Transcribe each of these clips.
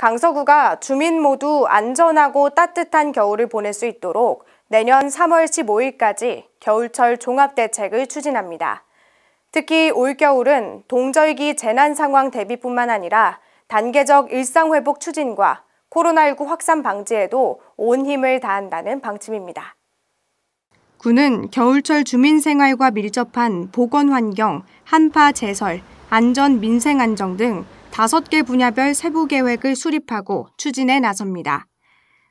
강서구가 주민 모두 안전하고 따뜻한 겨울을 보낼 수 있도록 내년 3월 15일까지 겨울철 종합대책을 추진합니다. 특히 올겨울은 동절기 재난 상황 대비뿐만 아니라 단계적 일상회복 추진과 코로나19 확산 방지에도 온 힘을 다한다는 방침입니다. 구는 겨울철 주민 생활과 밀접한 보건 환경, 한파 제설, 안전 민생 안정 등 다섯 개 분야별 세부 계획을 수립하고 추진에 나섭니다.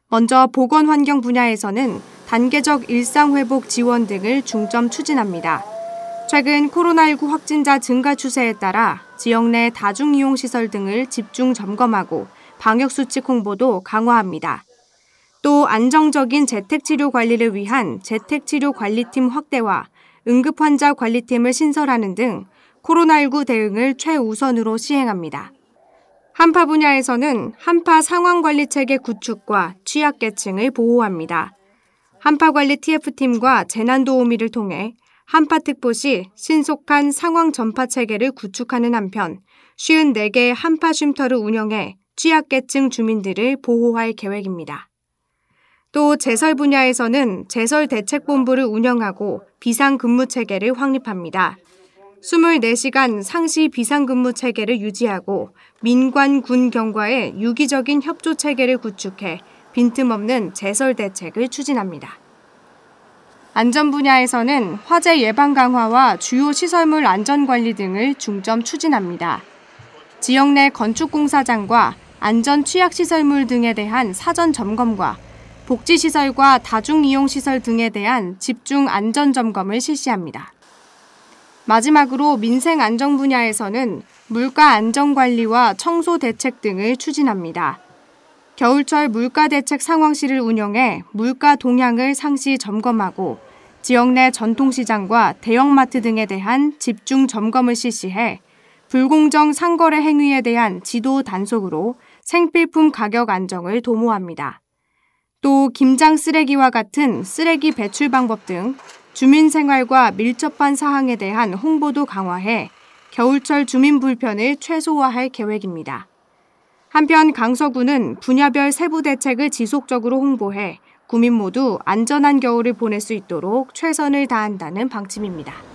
먼저 보건 환경 분야에서는 단계적 일상 회복 지원 등을 중점 추진합니다. 최근 코로나19 확진자 증가 추세에 따라 지역 내 다중 이용 시설 등을 집중 점검하고 방역 수칙 홍보도 강화합니다. 또 안정적인 재택치료 관리를 위한 재택치료 관리팀 확대와 응급환자 관리팀을 신설하는 등 코로나19 대응을 최우선으로 시행합니다. 한파 분야에서는 한파 상황관리 체계 구축과 취약계층을 보호합니다. 한파관리 TF팀과 재난도우미를 통해 한파특보 시 신속한 상황 전파 체계를 구축하는 한편 54개의 한파 쉼터를 운영해 취약계층 주민들을 보호할 계획입니다. 또 제설 분야에서는 제설 대책본부를 운영하고 비상 근무 체계를 확립합니다. 24시간 상시 비상근무 체계를 유지하고 민관 군 경과의 유기적인 협조 체계를 구축해 빈틈없는 제설 대책을 추진합니다. 안전 분야에서는 화재 예방 강화와 주요 시설물 안전 관리 등을 중점 추진합니다. 지역 내 건축공사장과 안전 취약 시설물 등에 대한 사전 점검과 복지시설과 다중이용시설 등에 대한 집중 안전 점검을 실시합니다. 마지막으로 민생 안정 분야에서는 물가 안정 관리와 청소 대책 등을 추진합니다. 겨울철 물가 대책 상황실을 운영해 물가 동향을 상시 점검하고 지역 내 전통시장과 대형마트 등에 대한 집중 점검을 실시해 불공정 상거래 행위에 대한 지도 단속으로 생필품 가격 안정을 도모합니다. 또 김장 쓰레기와 같은 쓰레기 배출 방법 등 주민 생활과 밀접한 사항에 대한 홍보도 강화해 겨울철 주민 불편을 최소화할 계획입니다. 한편 강서구는 분야별 세부 대책을 지속적으로 홍보해 구민 모두 안전한 겨울을 보낼 수 있도록 최선을 다한다는 방침입니다.